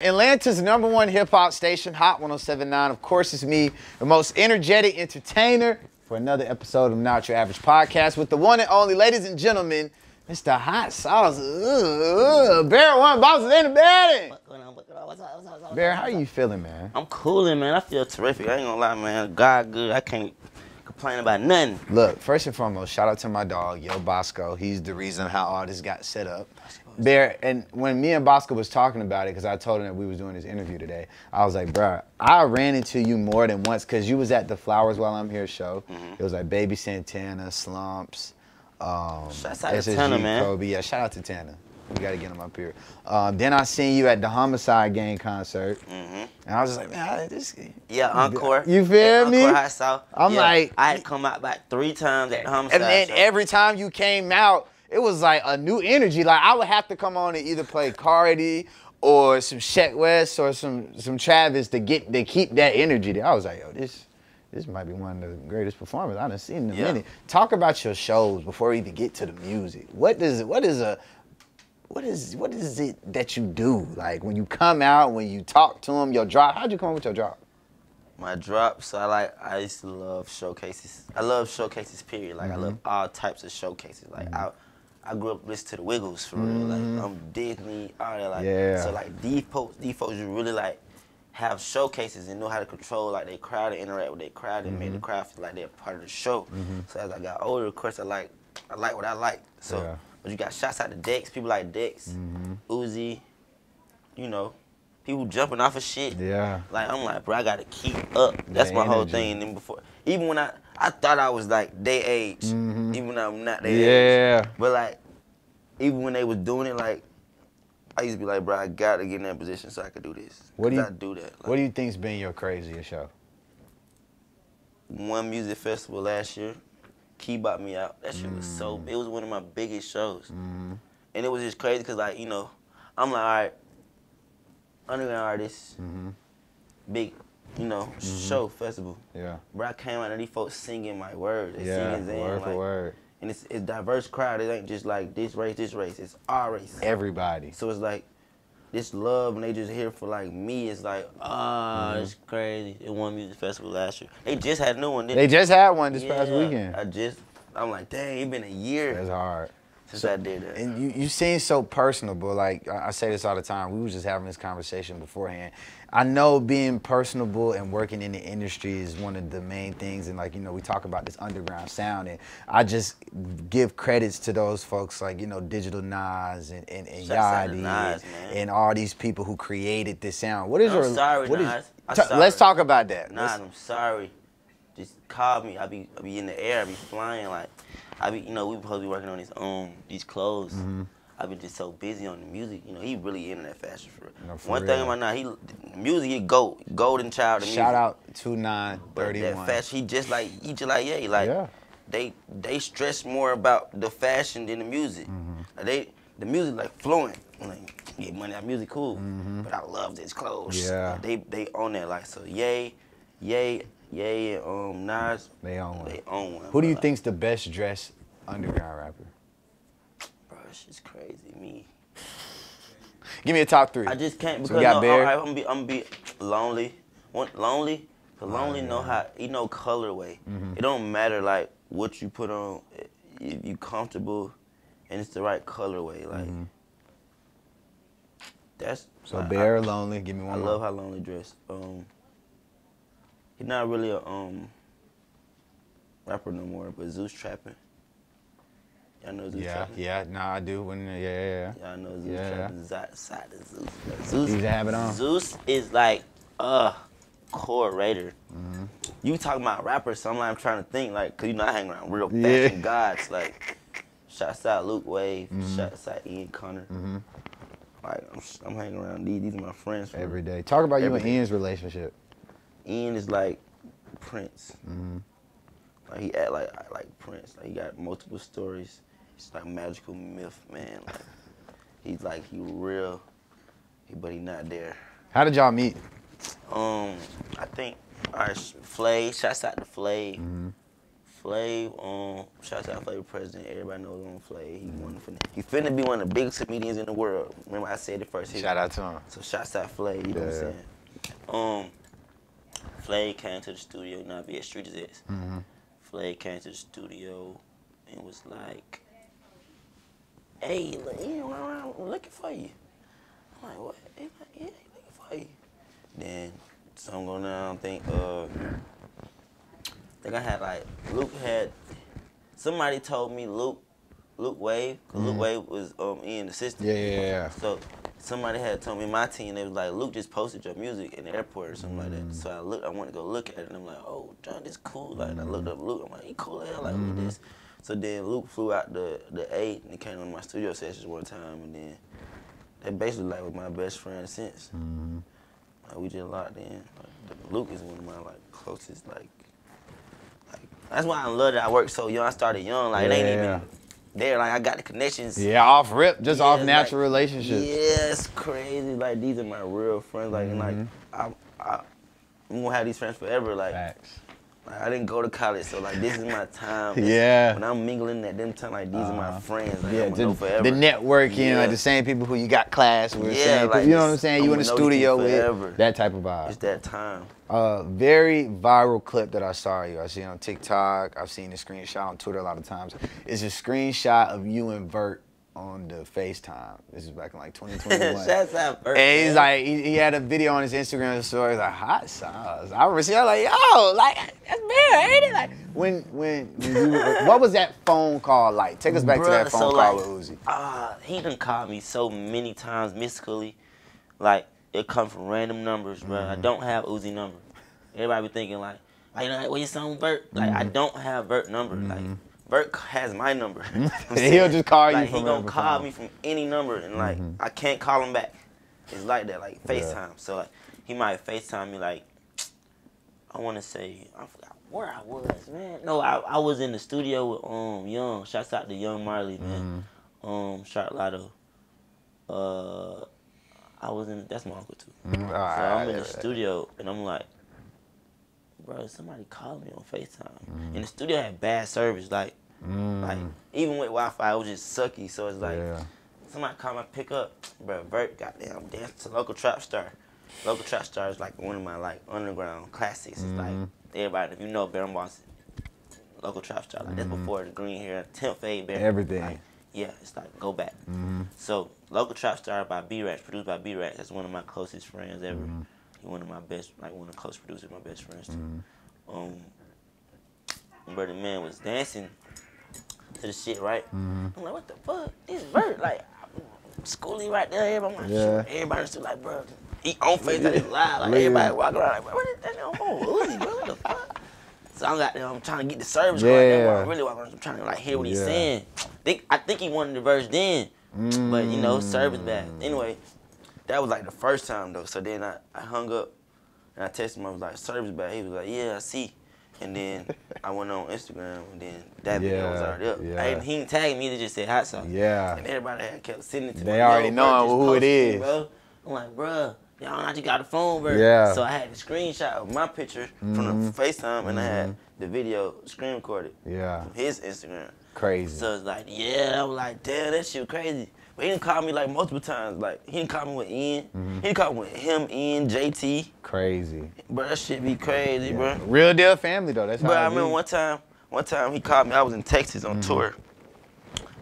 Atlanta's number one hip hop station, Hot 1079. Of course, it's me, the most energetic entertainer, for another episode of Not Your Average Podcast with the one and only, ladies and gentlemen, Mr. Hot Sauce. Ugh, Bear One Boss is in the building. What's going on? What's going on? What's up? What's up? What's up? Bear, how are you feeling, man? I'm cooling, man. I feel terrific. I ain't gonna lie, man. God good. I can't complain about nothing. Look, first and foremost, shout out to my dog, Yo Bosco. He's the reason how all this got set up. Bear, and when me and Bosco was talking about it, because I told him that we was doing this interview today, I was like, bruh, I ran into you more than once because you was at the Flowers While I'm Here show. It was like Baby Santana, Slumps, um, Shouts out to SSG, Tanner, man. Kobe. Yeah, shout out to Tanner. We gotta get him up here. Um, then I seen you at the Homicide Gang concert, hmm and I was just like, man, I- this. Yeah, Encore. You feel At me? Encore South. I'm Yeah, like- I had come out back three times at the homicide. And then show. every time you came out, it was like a new energy. Like I would have to come on and either play Carti or some Sheck West or some some Travis to get to keep that energy there. I was like, yo, this this might be one of the greatest performers I've done seen in a Yeah. minute. Talk about your shows before we even get to the music. What does what is a what is what is it that you do? Like when you come out, when you talk to them, your drop. How'd you come up with your drop? my drops. I like. I used to love showcases. I love showcases. Period. Like I love Mm-hmm. all types of showcases. Like I, I grew up listening to the Wiggles for real. Like I'm Disney. All that. Like Mm-hmm. Yeah. so. Like these folks, these folks, you really like have showcases and know how to control like their crowd and interact with their crowd and Mm-hmm. make the crowd feel like they're part of the show. So as I got older, of course, I like I like what I like. So Yeah. but you got shots out the Dex. People like Dex, Mm-hmm. Uzi. You know, people jumping off of shit. Yeah. Like I'm like, bro, I gotta keep up. That's That my whole thing. And then before, even when I, I thought I was like they age, even when I'm not their age. Mm-hmm. Yeah. But like, even when they was doing it, like, I used to be like, bro, I gotta get in that position so I could do this. What do you- I do that? Like, What do you think's been your craziest show? one music festival last year, Key bought me out. That shit was so. Mm. It was one of my biggest shows, and it was just crazy because like you know, I'm like, all right, underground artists, Mm-hmm. big, you know, show festival. Yeah. Bro, I came out and these folks singing my words. They Yeah. singing Zen, Word for like- word. And it's it's diverse crowd. It ain't just like this race, this race. It's our race. Everybody. So it's like this love, and they just here for like me. It's like ah, Mm-hmm. it's crazy. It won music festival last year. They just had a new one. Didn't They just had one this past weekend. I just, I'm like, dang, it been a year That's hard. Since I did that. And you, you seem so personable. Like I say this all the time. We were just having this conversation beforehand. I know being personable and working in the industry is one of the main things. And like you know, we talk about this underground sound, and I just give credits to those folks like you know, Digital Nas and and, and Shouts out Yachty Nas, and, and all these people who created this sound. What is I'm your? sorry, what is- Nas. I'm Ta- sorry. Let's talk about that. Nah, Let's- I'm sorry. Just call me. I be, I be in the air. I'll be flying. Like, I be, you know, we supposed to be working on these, um, these clothes. Mm-hmm. I been just so busy on the music. You know, he really into that fashion for real. No, for One real. thing about now, he music, he gold, golden child. of Shout music. out two nine thirty that one. fashion, he just like, he just like, yeah, like, Yeah. they, they stress more about the fashion than the music. Mm-hmm. Like, they, the music like fluent. Like, get money, that music cool. But I love this clothes. Mm-hmm. Yeah. Like, they, they own that. Like, so, yay, yay, yay, and um, Nas, They own one. they own one. Who do you bro. think's the best dressed underground rapper? Bro, it's just crazy. Me. Give me a top three. I just can't So because got no. I, I'm gonna be I'm gonna be lonely. One, lonely, cause lonely know how you know colorway. Mm-hmm. It don't matter like what you put on. If you comfortable, and it's the right colorway. Like that's Mm-hmm. so like, Bear, I, Lonely. Give me one. I one. love how lonely dress. Um, he's not really a um rapper no more, but Zeus trapping. Y'all know Zeus Yeah, trapping. yeah. Nah, I do. When yeah, yeah, yeah. Y'all know Zeus Yeah. trapping side, side of Zeus. Zeus, He used to have it on. Zeus is like uh core raider. Mm-hmm. You talking about rappers, so I'm like I'm trying to think like, cause you know I hang around real Yeah. fashion gods like. Shouts out Luke Wave. Mm-hmm. Shouts out Ian Connor. Like I'm, I'm hanging around these. These are my friends. Every day. Talk about you and. Ian's relationship. Ian is like Prince. Mm-hmm. Like he act like like Prince. Like he got multiple stories. He's like magical myth, man. Like he's like he real, but he not there. How did y'all meet? Um, I think right, Flay. Shouts out to Flay. Flay. um, shout out Flay President. Everybody knows on Flav. He one finna, he finna be one of the biggest comedians in the world. Remember I said it first. Shout out to him. So shouts out Flay. You know what I'm saying? Um, Flav came to the studio. Be at Street is X. Mm-hmm. Flav came to the studio and was like, "Hey, look, you know, I'm looking for you." I'm like, "What?" He like, "Yeah, he looking for you." Then some going down. I think, uh, think I had like Luke had. Somebody told me Luke, Luke Wave, because Luke Wave was um Ian assistant. Yeah, yeah, yeah. So somebody had told me my team they was like Luke just posted your music in the airport or something like Mm. that. So I look, I went to go look at it and I'm like, oh, John, this cool. Like and I looked up Luke, I'm like, he cool as hell. Like Mm-hmm. this. So then Luke flew out the the eight and he came on my studio sessions one time and then that basically like was my best friend since. Mm-hmm. Like, we just locked in. Like, Luke is one of my like closest like. like that's why I love that I worked so young. I started young. Like it ain't Yeah. even there. Like I got the connections. Yeah, off rip, just Yeah, off like- natural relationships. Yeah, it's crazy. Like these are my real friends. Like and like mm-hmm. I, I, I'm gonna have these friends forever. Like, Facts. I didn't go to college, so like this is my time. Yeah. When I'm mingling at them time, like these are my Uh-huh. friends. Like, Yeah, I'm the, gonna know forever. the networking, Yeah. like the same people who you got class with, Yeah, people, like you know what I'm saying? You in the I'ma know these studio with that type of vibe. It's that time. Uh, very viral clip that I saw you. I see it on TikTok. I've seen the screenshot on Twitter a lot of times. It's a screenshot of you and Vert on the FaceTime. This is back in like 2021. Shouts out, Vert, And he's like, he, he had a video on his Instagram story, like hot sauce. I remember seeing, like, yo, like that's beer, ain't it? Like, when, when, when you, what was that phone call like? Take us back to that phone so, call like, with Uzi. Ah, he done called me so many times mystically. Like, it come from random numbers, bro. Mm-hmm. I don't have Uzi number. Everybody be thinking like, like, like, where your son Vert? Like, Mm-hmm. I don't have Vert number. Like, Vert has my number. He'll just call you from He gonna call. Mm-hmm. me from any number, and like, I can't call him back. It's like that, like FaceTime. So like, he might FaceTime me like, I want to say, I forgot where I was, man. No, I, I was in the studio with um Young. Shouts out to Young Marley, man. Mm-hmm. Um, Shark Lotto. Uh, I was in. That's my uncle too. Mm, all So right, I'm in the yeah. studio and I'm like, bro, somebody called me on FaceTime. Mm-hmm. And the studio had bad service. Like, like even with Wi-Fi, it was just sucky. So it's like, Yeah. somebody called my pickup, bro. Vert, goddamn, dance to local trap star. Local trap star is like one of my like underground classics. It's like everybody, if you know Baron Boston, local trap star. Like that's before the green hair, 10th fade Baron. Everything. Like, yeah, it's like go back. Mm-hmm. So local trap star by B Rax, produced by B Rax. That's one of my closest friends ever. He one of my best, like one of the close producers, my best friends. Mm-hmm. Um, brother man was dancing to the shit, right? Mm-hmm. I'm like, what the fuck? This bird, like, schooling right there. Everybody, I'm like, Yeah. shit. everybody still like, bro, he on face that is live. Like Yeah. everybody walking around like, what is that on? Oh, Uzi, bro, what the fuck? So I'm got there, I'm trying to get the service right there. Yeah. I'm really walking around, I'm trying to like hear what he's Yeah. saying. Think, I think he wanted the verse then, but you know, service bad. Mm. Anyway, that was like the first time though. So then I, I hung up and I texted him. I was like, service bad. He was like, yeah, I see. And then I went on Instagram and then that video was Yeah, already up. yeah. I he didn't tag me. He just said hot sauce. Yeah. And everybody had kept sending it to me. They already bro, just who it is. me. Bro. I'm like, bruh, y'all not you got a phone, bro. Yeah. So I had the screenshot of my picture from the mm-hmm. FaceTime and I had mm-hmm. the video screen recorded Yeah. from his Instagram. Crazy. So it's like, yeah, I was like, damn, that shit crazy. But he didn't call me like multiple times. Like he didn't call me with Ian. Mm-hmm. He didn't call me with him, Ian, JT. Crazy. Bro, that shit be crazy, bro. Real deal family though. That's But I remember one time, one time he called me. I was in Texas on Mm-hmm. tour.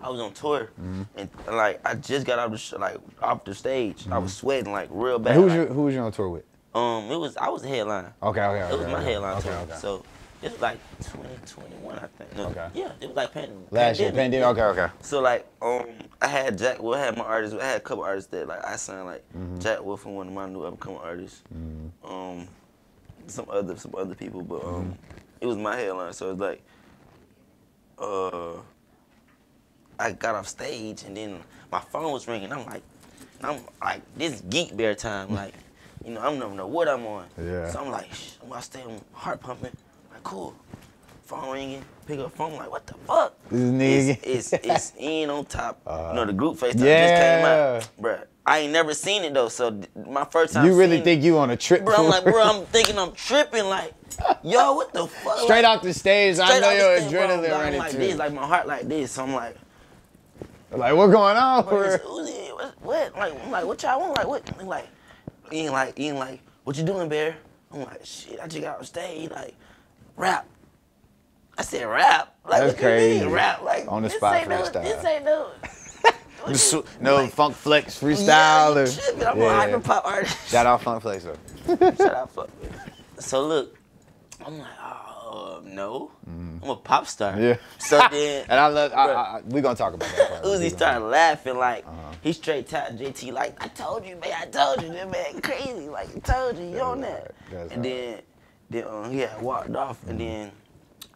I was on tour, and like I just got off the like off the stage. I was sweating like real bad. And who was like, you who was you on tour with? Um, it was I was a headline. Okay, okay, okay. It was my okay, headline okay, tour. okay. So it was like 2021, I think. No, Okay. Yeah, it was like pan- Last year, pandemic. pandemic. Okay, okay. So like, um, I had Jack. Well, I had my artists. I had a couple artists that like I signed like Mm-hmm. Jack Wolf and one of my new upcoming artists. Um, some other some other people, but um, Mm-hmm. it was my headline. So it's like, uh, I got off stage and then my phone was ringing. I'm like, I'm like this geek bear time. Like, you know, I don't even know what I'm on. Yeah. So I'm like, Shh, I'm about to stay on heart pumping. Cool. Phone ringing. Pick up phone. I'm like, what the fuck? This nigga. It's, it's, it's in on top. Uh, you know, the group FaceTime yeah. just came out. Bruh, I ain't never seen it though. So my first time. You really think you on a trip? bro? I'm like, bro. I'm thinking I'm tripping. Like, yo, what the fuck? straight like, off the stage. I know your stage, bro, adrenaline I'm running like this, like my heart like this. So I'm like, Like, what going on? bro, Uzi. What, what? Like, I'm like, what y'all want? Like, what? Like, he ain't like, he ain't like, what you doing, Bear? I'm like, shit, I just got on stage. Like, rap. I said rap. Like, That's what you mean, crazy. Rap. Like, On the this spot ain't no, freestyle. This ain't no. Su- no Like, funk flex yeah, freestyle. you or- I'm Yeah. a hyper pop artist. Shout out funk flex though. Shut up, fuck. So look, I'm like, oh no, I'm a pop star. Yeah. So then and I love. I. I, I, we gonna talk about that. Part. Uzi started laughing like Uh-huh. he straight tapped JT like I told you, man, I told you, that man crazy, like I told you, you on that. That's and then then um, he had walked off, and then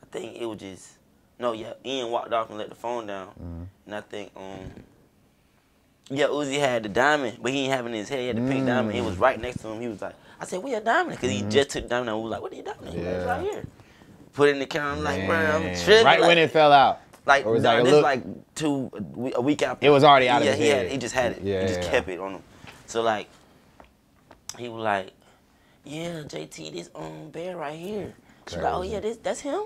I think it was just no, yeah, Ian walked off and let the phone down, Mm-hmm. and I think um. Yeah, Uzi had the diamond, but he ain't having his head. He had the pink diamond. It was Mm. right next to him. He was like, "I said, where your diamond?" Because he just took the diamond. and we was like, "What are you diamond?" Like, "It's Mm-hmm. Yeah. right here." Put it in the camera. I'm like, bro, I'm tripping. Right like, when it fell out. like, Or was nah, like this look- like two a week, after. It was already out of yeah, his he head. Had, he just had it. Yeah, he just yeah, kept it on him. So like, he was like, "Yeah, JT, this um bear right here." She was like, "Oh yeah, this that's him."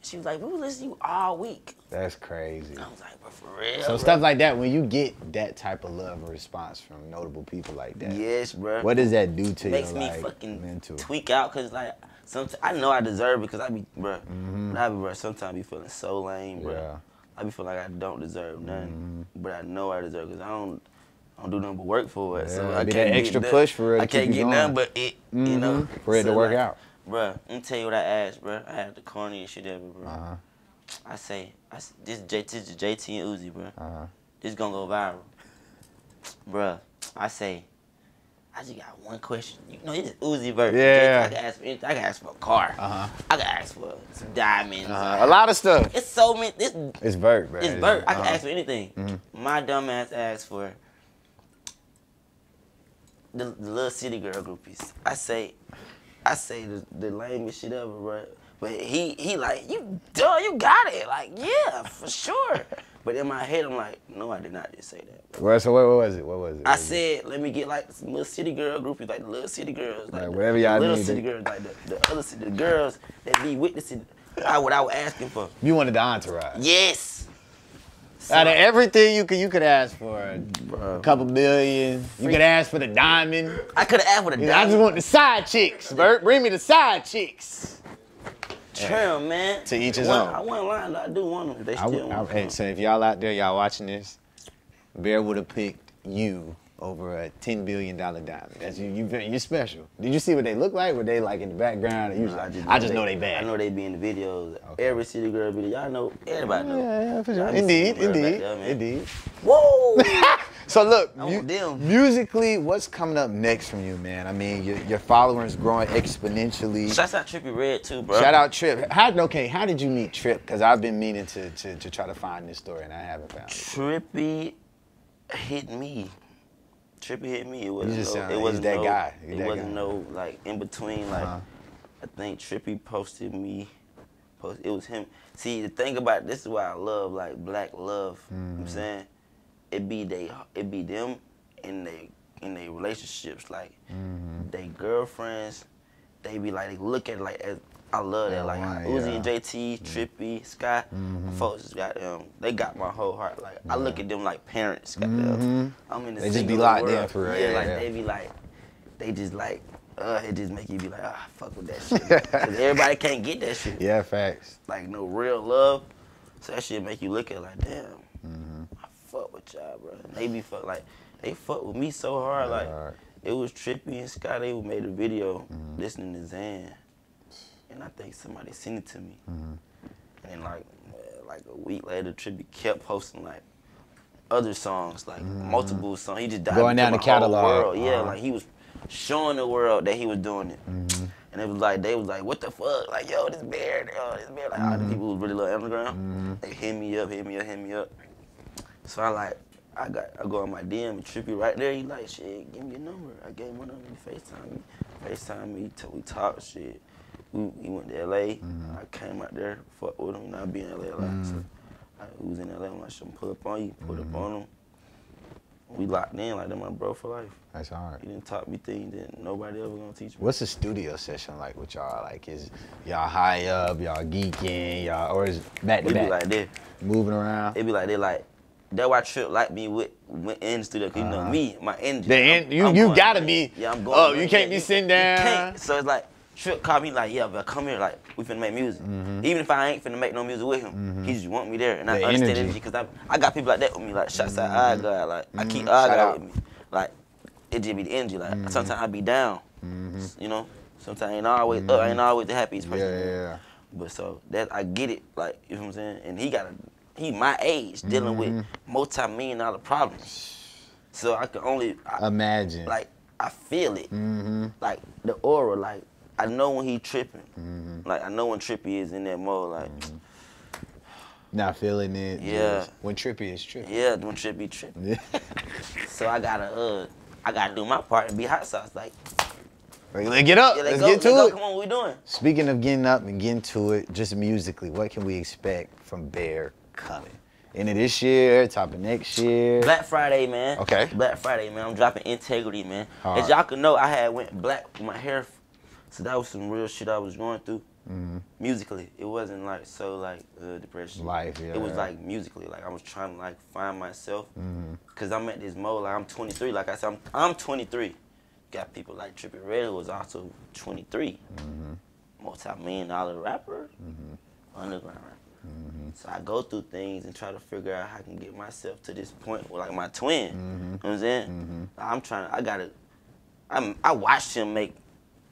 She was like, "We were listening to you all week." That's crazy. I was like, "Bro, for real." So bro. stuff like that, when you get that type of love and response from notable people like that, Yes, bro. what does that do to you? makes your me like fucking mental? tweak out because like sometimes I know I deserve it because I be bro, Mm-hmm. I be bro sometimes be feeling so lame, bro. Yeah. I be feeling like I don't deserve nothing, Mm-hmm. but I know I deserve because I don't. I don't do nothing but work for it, so Yeah, I be can't that extra push for it to I can't get nothing but it, you know. For it to work like, out. Bruh, let me tell you what I asked, bruh. I had the corniest shit ever, bro. Uh-huh. I say, I this JT, this is JT and Uzi, bruh. Uh-huh. This gonna go viral, bruh. I say, I just got one question. You know, is Uzi verse. Yeah. I can ask for anything. I can ask for a car. Uh-huh. I can ask for some diamonds. Uh-huh. a lot of stuff. It's so many. This It's Vert, bro. it's Vert. I can Uh-huh. ask for anything. My dumb ass asked for the, the little city girl groupies. I say, I say the, the lamest shit ever, bro. But he he like you, duh, you got it. Like yeah, for sure. but in my head, I'm like, no, I did not just say that. Well, so what, what was it? What was it? I What was it? said, let me get like some little city girl groupies, like the little city girls, like whatever the y'all little need, city girls, like the, the other city, the girls that be witnessing. I what I was asking for. you wanted the entourage. Yes. Out of everything you could you could ask for a Bro. couple million. You could ask for the diamond. I could have asked for the diamond. I just want the side chicks, Vert. Bring me the side chicks. trim, man. To each his One- own. I wasn't lying. I do want them. They still I, want hey, them. so if y'all out there, y'all watching this, Bear would have picked you over a ten billion dollar diamond. That's you. You you're special. Did you see what they look like? Were they like in the background? Usually, I just, know they bad. I know they be in the videos. Okay. Every city girl video. Y'all know. Everybody know. Yeah, yeah, for sure. I Indeed, indeed, there, indeed. Whoa. So look, I mu- musically, what's coming up next from you, man? I mean, your, your following's growing exponentially. Shout out Trippie Redd too, bro. Shout out Trip. How okay? How did you meet Trip? Because I've been meaning to, to to try to find this story and I haven't found it. Trippie hit me. Trippie hit me. It wasn't just no, it wasn't that no, guy. He's it that wasn't guy. no like in between. Like Uh-huh. I think Trippie posted me. Post, it was him. See the thing about this is why I love like black love. You know what Mm-hmm. I'm saying it be they it be them in they in their relationships like Mm-hmm. they girlfriends. They be like they look at it like as I love Yeah, that like one, Uzi yeah. and JT, Trippie, Scott, Mm-hmm. folks just got them. They got my whole heart. Like I look at them like parents. Got Mhm. I'm in the They just be locked in for real, Yeah, yeah, like yeah. they be like, they just like, uh, it just make you be like, ah, fuck with that shit. Cause everybody can't get that shit. Yeah, facts. Like no real love. So that shit make you look at like, damn, Mm-hmm. I fuck with y'all, bro. And they be fuck like, they fuck with me so hard. Like it was Trippie and Scott. They made a video Mm-hmm. listening to Zan, and I think somebody sent it to me. Mm-hmm. And then like, like a week later, Trippie kept posting like other songs, like multiple songs. He just dived Mm-hmm. Going down the catalog. World. Yeah, Uh-huh. like he was showing the world that he was doing it. Mm-hmm. And it was like they was like, "What the fuck?" Like, "Yo, this bear, yo, this bear." Like, all Mm-hmm. the people who really love underground. They hit me up, hit me up, hit me up. So I like, I got, I go on my DM and Trippie right there. He like, "Shit, give me your number." I gave him my number. He Facetime me, Facetime me. Till we talk shit. We, he went to LA. I came out there, fuck with him. You know, I be in LA a lot. So I, was in LA. I'm like, "Should pull up on you?" Pulled up on him. we locked in like that. My bro for life. That's hard. He didn't taught me things that nobody ever gonna teach me. What's a studio session like with y'all? Like, is y'all high up, y'all geeking, y'all, or is it back to It be back, like that. moving around? It be like they like. That's why Trip like me with went in the studio. Cause you know Uh-huh. me, my energy. The I'm- you- I'm you going- gotta be Yeah, I'm going. Oh, You can't be sitting down. So it's like Trip called me like, yeah, but come here, like we finna make music. Even if I ain't finna make no music with him, he just want me there, and I Mm-hmm. Understand energy. because I I got people like that with me. Like shots out I God, like I keep. I Shout God out. Mm-hmm. with me. Like it just be the energy. Like sometimes I be down, you know. Sometimes I ain't always up. I ain't always the happiest Mm-hmm. Yeah, person. yeah, yeah. But so that I get it, like you know what I'm saying. And he got a he my age dealing with Mm-hmm. multi-million dollar problems. So I can only I, Imagine. like I feel it, mm-hmm. like the aura, like I know when he tripping, Mm-hmm. like I know when Trippie is in that mode, like Not feeling it. Yeah. When trippy is trippy. yeah, when Trippie tripping. Yeah. So I gotta uh I gotta do my part and be hot sauce, like let's get up. yeah, let's go, get to go, it. Come on, what we doing? Speaking of getting up and getting to it, just musically, what can we expect from Bear coming? End of this year, top of next year. Black Friday, man. Okay. Black Friday, man. I'm dropping Integrity, man. Hard. As y'all can know, I had went black with my hair, so that was some real shit I was going through. Mhm. Musically, it wasn't like so like uh, depression. Life, yeah. It was like musically, like I was trying to like find myself, Mhm. cause I'm at this mode. Like I'm 23. Like I said, I'm I'm 23. Got people like Trippie Redd was also 23, Mhm. multi-million dollar rapper, Mm-hmm. underground rapper. So I go through things and try to figure out how I can get myself to this point with like my twin. Mm-hmm. You know what I'm saying? I'm trying. I gotta. I'm. I watched him make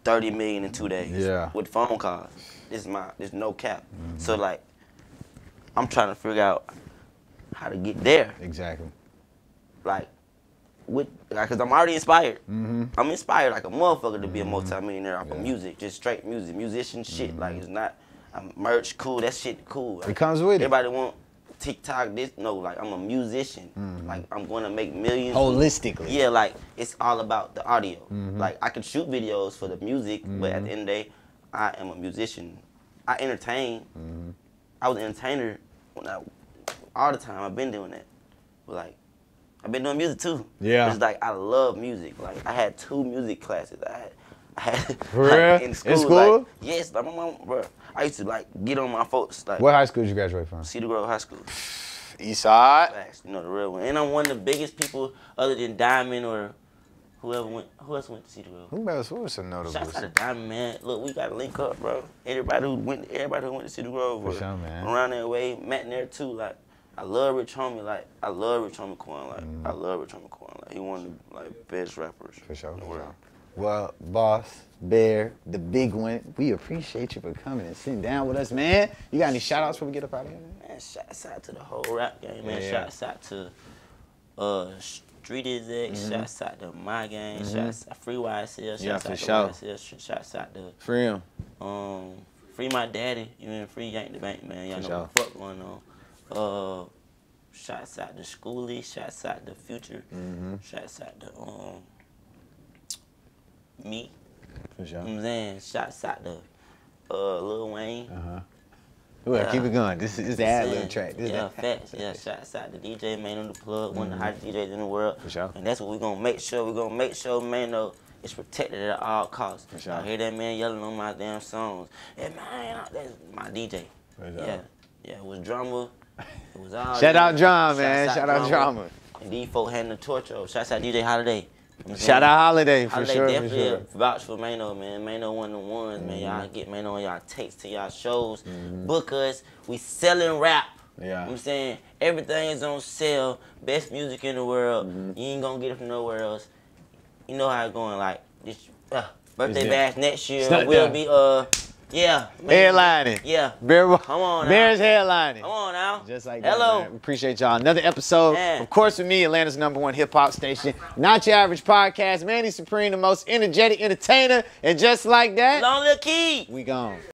thirty million in two days. Yeah. With phone calls. This is my. There's no cap. Mm-hmm. So like, I'm trying to figure out how to get there. Exactly. Like, with like, cause I'm already inspired. Mm-hmm. I'm inspired like a motherfucker to be a multimillionaire off of music, just straight music, musician shit. Like it's not um, merch, cool. That shit cool. Mm-hmm. It comes with it. Everybody want TikTok. This no, like I'm a musician. Like I'm gonna make millions. Holistically. Yeah, like it's all about the audio. Mm-hmm. Like I can shoot videos for the music, but at the end of the day, I am a musician. I entertain. Mm-hmm. I was an entertainer when I all the time. I've been doing that. But like I've been doing music too. Yeah. It's like I love music. Like I had two music classes. I had had For real? in In school. school? Like, yes, like my mom, bro. I used to like get on my folks like What high school did you graduate from? Cedar Grove High School. East Side. Facts, you know the real one. And I'm one of the biggest people other than Diamond or whoever went. Who else went to Cedar Grove? Who else? Who was some notables? Shout out to Diamond, man. Look, we gotta link up, bro. Everybody who went, everybody who went to Cedar Grove For or sure, man. around that way, Matt in there too. Like, I love Rich Homie. Like, I love Rich Homie Quan. Like, mm. I love Rich Homie Quan. Like, he one of the like best rappers. For sure. in the For sure. Well, boss, Bear, the big one, we appreciate you for coming and sitting down with us, man. You got any shout outs before we get up out of here, man? Shouts out to the whole rap game, man. Yeah. Shouts out to uh Street Exec. Shouts out to my gang. Shouts out Free YSL. Shouts Mm-hmm. Yeah, out to sure. YSL. Sh- Shouts out to Free him. um Free my daddy. You mean Free Yank the Bank, man. Y'all know what the fuck going on. Uh, shouts out to Schoolie. Shouts out to Future. Mm-hmm. Shouts out to um me. For sure. You know I'm saying? Shouts out to uh Lil Wayne. Uh huh. Well, keep it going. This is the ad lib track. This yeah, the- facts. Yeah, shouts out to DJ Mano the plug, one of the hottest DJs in the world. Mm-hmm. For sure. And that's what we're gonna make sure. We're gonna make sure Mano is protected at all costs. For sure. I hear that man yelling on my damn songs. Hey man, that's my DJ. For sure. Yeah, yeah. It was drama. It was all. Shout out Drama, man. Shout out Drama. And these folk handing the torch over. Shouts out DJ Holiday. Shout out Holiday for Holiday sure. For definitely sure. Mm-hmm. vouch for Mano, man. Mano one of the ones, man. Y'all get Mano on y'all tapes to y'all shows. Book us. We selling rap. Yeah. You know I'm saying everything is on sale. Best music in the world. Mm-hmm. You ain't gonna get it from nowhere else. You know how it's going. Like this uh, birthday bash next year will be uh yeah man. Headlining. Yeah. Bear, Come on now. Bears headlining. Come on now. Just like that. Hello. man. Appreciate y'all. Another episode, Yeah. of course, with me, Atlanta's number one hip hop station. Not your average podcast. Manny Supreme, the most energetic entertainer. And just like that, Long little key. we gone.